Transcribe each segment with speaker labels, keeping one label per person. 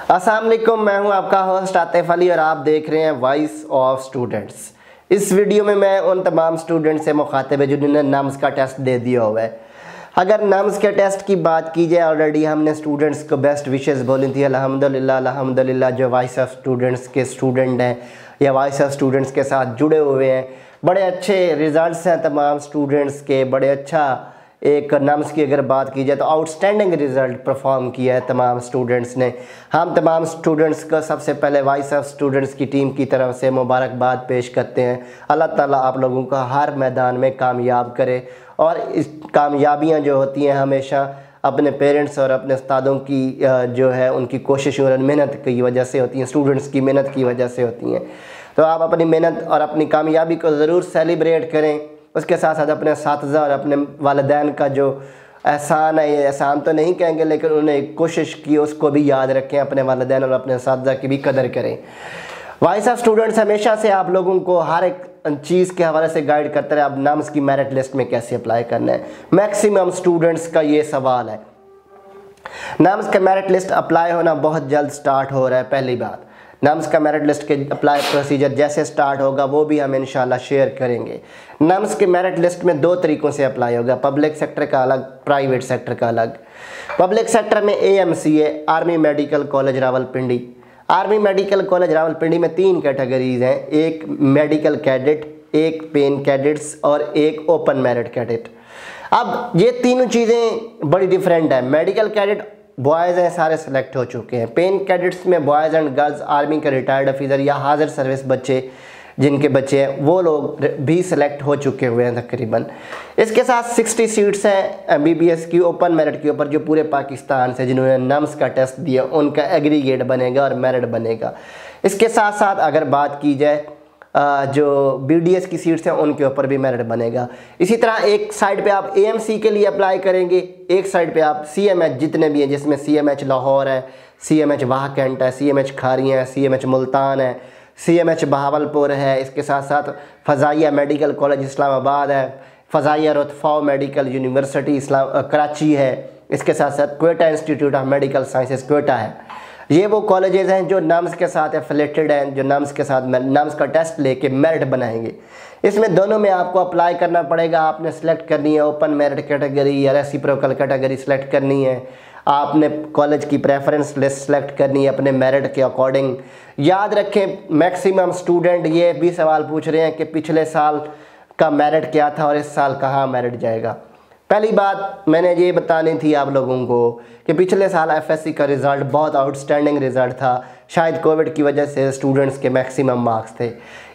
Speaker 1: असलम मैं हूँ आपका होस्ट आतिफ अली और आप देख रहे हैं वॉइस ऑफ़ स्टूडेंट्स इस वीडियो में मैं उन तमाम स्टूडेंट से मुखातब है जिन्होंने नम्स का टेस्ट दे दिया हुआ है। अगर नम्स के टेस्ट की बात की जाए ऑलरेडी हमने स्टूडेंट्स को बेस्ट विशेस बोली थी। अलहमदिल्ला अलहमदिल्ला जो वॉइस ऑफ़ स्टूडेंट्स के स्टूडेंट हैं या वॉइस ऑफ़ स्टूडेंट्स के साथ जुड़े हुए हैं, बड़े अच्छे रिज़ल्ट हैं तमाम स्टूडेंट्स के, बड़े अच्छा एक नम्स की अगर बात की जाए तो आउटस्टैंडिंग रिज़ल्ट परफॉर्म किया है तमाम स्टूडेंट्स ने। हम तमाम स्टूडेंट्स का सबसे पहले वाइस ऑफ़ स्टूडेंट्स की टीम की तरफ़ से मुबारकबाद पेश करते हैं। अल्लाह ताला आप लोगों का हर मैदान में कामयाब करे और इस कामयाबियाँ जो होती हैं हमेशा अपने पेरेंट्स और अपने उस्तादों की जो है उनकी कोशिश और मेहनत की वजह से होती हैं, स्टूडेंट्स की मेहनत की वजह से होती हैं। तो आप अपनी मेहनत और अपनी कामयाबी को ज़रूर सेलिब्रेट करें। उसके साथ साथ अपने साथ और अपने वालदेन का जो एहसान है, ये एहसान तो नहीं कहेंगे, लेकिन उन्होंने कोशिश की, उसको भी याद रखें, अपने वालदेन और अपने साथ की भी कदर करें। वाइस ऑफ़ स्टूडेंट्स हमेशा से आप लोगों को हर एक चीज़ के हवाले से गाइड करते रहे। अब नाम्स की मेरिट लिस्ट में कैसे अप्लाई करना है? मैक्सिमम स्टूडेंट्स का ये सवाल है। नाम्स का मेरिट लिस्ट अप्लाई होना बहुत जल्द स्टार्ट हो रहा है, पहली बात। नम्स का मेरिट लिस्ट के अप्लाई प्रोसीजर जैसे स्टार्ट होगा, वो भी हम इंशाल्लाह शेयर करेंगे। नम्स के मेरिट लिस्ट में दो तरीक़ों से अप्लाई होगा पब्लिक सेक्टर का अलग प्राइवेट सेक्टर का अलग। पब्लिक सेक्टर में A M C A army medical college Rawalpindi army medical college Rawalpindi में तीन कैटेगरीज हैं, एक मेडिकल कैडेट एक पेन कैडेट्स और एक ओपन मेरिट कैडेट अब ये तीनों चीज़ें बड़ी डिफरेंट है। मेडिकल कैडेट बॉयज़ हैं, सारे सेलेक्ट हो चुके हैं। पेन कैडेट्स में बॉयज़ एंड गर्ल्स आर्मी के रिटायर्ड ऑफिसर या हाजिर सर्विस बच्चे, जिनके बच्चे हैं, वो लोग भी सिलेक्ट हो चुके हुए हैं तकरीबन। इसके साथ 60 सीट्स हैं एम की ओपन मेरिट के ऊपर, जो पूरे पाकिस्तान से, जिन्होंने नम्स का टेस्ट दिया, उनका एग्रीगेट बनेगा और मेरिट बनेगा। इसके साथ साथ अगर बात की जाए जो बीडीएस की सीट्स हैं, उनके ऊपर भी मेरिट बनेगा। इसी तरह एक साइड पे आप ए के लिए अप्लाई करेंगे, एक साइड पे आप सी जितने भी हैं, जिसमें सीएमएच लाहौर है C M H Wah cantt है सी एम एच खारियाँ है सी एम एच मुल्तान है सी एम एच बहावलपुर है, इसके साथ साथ फ़जाइया मेडिकल कॉलेज इस्लामाबाद है, Fazaia Ruth Pfau medical university इस्लाम कराची है, इसके साथ साथ Quetta institute of medical sciences Quetta है। ये वो कॉलेजेस हैं जो नाम्स के साथ एफिलेटेड हैं, जो नाम्स के साथ नाम्स का टेस्ट लेके मेरिट बनाएँगे। इसमें दोनों में आपको अप्लाई करना पड़ेगा। आपने सेलेक्ट करनी है ओपन मेरिट कैटेगरी या रेसिप्रोकल कैटेगरी सेलेक्ट करनी है। आपने कॉलेज की प्रेफरेंस लिस्ट सेलेक्ट करनी है अपने मेरिट के अकॉर्डिंग याद रखें मैक्सिमम स्टूडेंट ये भी सवाल पूछ रहे हैं कि पिछले साल का मेरिट क्या था और इस साल कहाँ मेरिट जाएगा। पहली बात मैंने ये बतानी थी आप लोगों को कि पिछले साल एफएससी का रिज़ल्ट बहुत आउटस्टैंडिंग रिज़ल्ट था। शायद कोविड की वजह से स्टूडेंट्स के मैक्सिमम मार्क्स थे।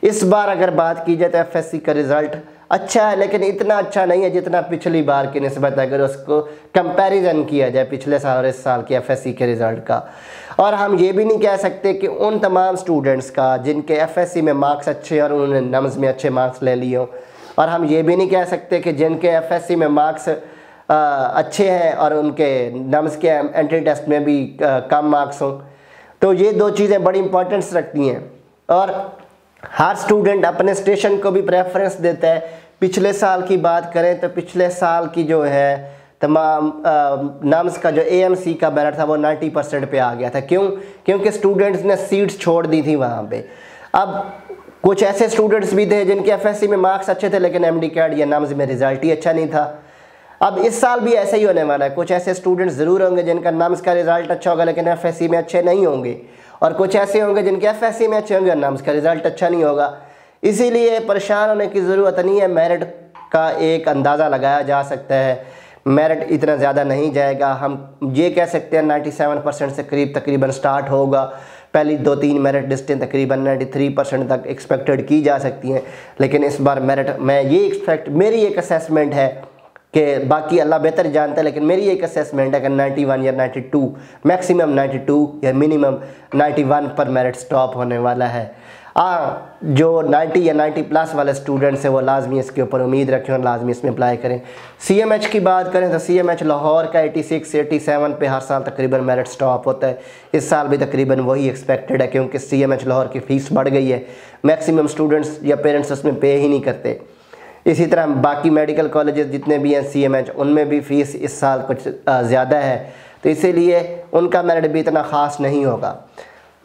Speaker 1: इस बार अगर बात की जाए तो एफएससी का रिज़ल्ट अच्छा है, लेकिन इतना अच्छा नहीं है जितना पिछली बार की नस्बत अगर उसको कंपैरिजन किया जाए पिछले साल और इस साल के एफएससी के रिज़ल्ट का। और हम ये भी नहीं कह सकते कि उन तमाम स्टूडेंट्स का जिनके एफएससी में मार्क्स अच्छे और उन्होंने नम्स में अच्छे मार्क्स ले लिए हों। और हम ये भी नहीं कह सकते कि जिनके एफएससी में मार्क्स अच्छे हैं और उनके नम्स के एंट्री टेस्ट में भी कम मार्क्स हों। तो ये दो चीज़ें बड़ी इंपॉर्टेंस रखती हैं। और हर स्टूडेंट अपने स्टेशन को भी प्रेफरेंस देता है। पिछले साल की बात करें तो पिछले साल की जो है, तमाम नम्स का जो एएमसी का बैनर था वो 90 परसेंट पर आ गया था। क्यों? क्योंकि स्टूडेंट्स ने सीट्स छोड़ दी थी वहाँ पे। अब कुछ ऐसे स्टूडेंट्स भी थे जिनके एफ़ में मार्क्स अच्छे थे, लेकिन एम डी कैड या नाम्स में रिज़ल्ट ही अच्छा नहीं था। अब इस साल भी ऐसे ही होने वाला है। कुछ ऐसे स्टूडेंट्स ज़रूर होंगे जिनका नाम्स का रिज़ल्ट अच्छा होगा, लेकिन एफ़ में अच्छे नहीं होंगे। और कुछ ऐसे होंगे जिनके एफ़ में अच्छे होंगे और नाम्स का रिज़ल्ट अच्छा नहीं होगा। इसीलिए परेशान होने की ज़रूरत नहीं है। मेरिट का एक अंदाज़ा लगाया जा सकता है। मेरिट इतना ज़्यादा नहीं जाएगा। हम ये कह सकते हैं 97 परसेंट से करीब तकरीबन स्टार्ट होगा। पहली दो तीन मेरिट लिस्टें तकरीबन 93 परसेंट तक एक्सपेक्टेड की जा सकती हैं। लेकिन इस बार मेरिट मैं ये एक्सपेक्ट मेरी एक असेसमेंट है कि बाकी अल्लाह बेहतर जानता है, लेकिन मेरी एक असेसमेंट है कि 91 या 92 मैक्सिमम 92 या मिनिमम 91 पर मेरिट स्टॉप होने वाला है। हाँ जो 90 या 90 प्लस वाले स्टूडेंट्स हैं वो लाजमी इसके ऊपर उम्मीद रखें और लाजमी इसमें अप्लाई करें। सीएमएच की बात करें तो सीएमएच लाहौर का 86 87 पे हर साल तकरीबन मेरिट स्टॉप होता है। इस साल भी तकरीबन वही एक्सपेक्टेड है क्योंकि सी सीएमएच लाहौर की फ़ीस बढ़ गई है। मैक्सिमम स्टूडेंट्स या पेरेंट्स उसमें पे ही नहीं करते। इसी तरह बाकी मेडिकल कॉलेजेस जितने भी हैं सी उनमें भी फ़ीस इस साल कुछ ज़्यादा है। तो इसीलिए उनका मेरिट भी इतना ख़ास नहीं होगा।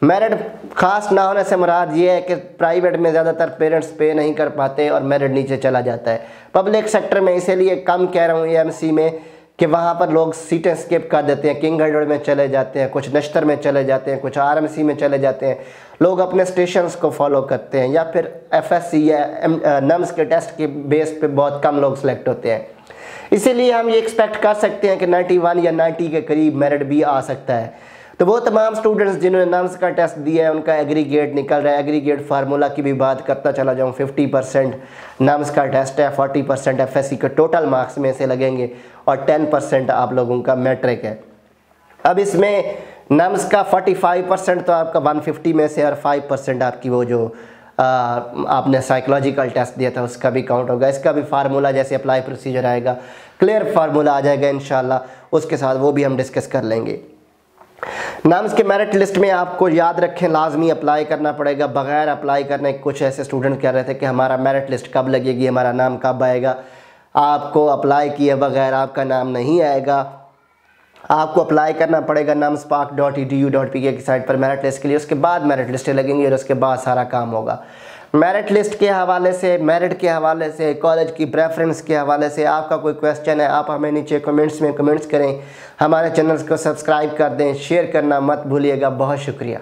Speaker 1: मेरिट ख़ास ना होने से मुराद ये है कि प्राइवेट में ज़्यादातर पेरेंट्स पे नहीं कर पाते और मेरिट नीचे चला जाता है। पब्लिक सेक्टर में इसीलिए कम कह रहा हूँ ए में कि वहाँ पर लोग सीटें स्किप कर देते हैं किंग गढ़ में चले जाते हैं, कुछ नश्तर में चले जाते हैं, कुछ आरएमसी में चले जाते हैं। लोग अपने स्टेशंस को फॉलो करते हैं या फिर एफएससी या नम्स के टेस्ट के बेस पे बहुत कम लोग सेलेक्ट होते हैं। इसीलिए हम ये एक्सपेक्ट कर सकते हैं कि 91 या 90 के करीब मेरिट भी आ सकता है। तो वो तमाम स्टूडेंट्स जिन्होंने नम्स का टेस्ट दिया है उनका एग्रीगेट निकल रहा है। एग्रीगेट फार्मूला की भी बात करता चला जाऊँ 50 परसेंट नम्स का टेस्ट है 40 परसेंट एफ़ के टोटल मार्क्स में से लगेंगे और 10 परसेंट आप लोगों का मैट्रिक है। अब इसमें नम्स का 45 परसेंट तो आपका 150 में से और 5 परसेंट आपकी वो जो आ, आपने साइकोलॉजिकल टेस्ट दिया था उसका भी काउंट होगा। इसका भी फार्मूला जैसे अप्लाई प्रोसीजर आएगा क्लियर फार्मूला आ जाएगा इन उसके साथ वो भी हम डिस्कस कर लेंगे। नाम्स इसके मेरिट लिस्ट में आपको याद रखें, लाजमी अप्लाई करना पड़ेगा। बगैर अप्लाई करने कुछ ऐसे स्टूडेंट कह रहे थे कि हमारा मेरिट लिस्ट कब लगेगी, हमारा नाम कब आएगा। आपको अप्लाई किए बगैर आपका नाम नहीं आएगा। आपको अप्लाई करना पड़ेगा नाम spark dot E D U dot P की साइट पर मेरिट लिस्ट के लिए। उसके बाद मेरिट लिस्टें लगेंगी और उसके बाद सारा काम होगा। मेरिट लिस्ट के हवाले से मेरिट के हवाले से कॉलेज की प्रेफरेंस के हवाले से आपका कोई क्वेश्चन है, आप हमें नीचे कमेंट्स में कमेंट्स करें। हमारे चैनल्स को सब्सक्राइब कर दें शेयर करना मत भूलिएगा। बहुत शुक्रिया।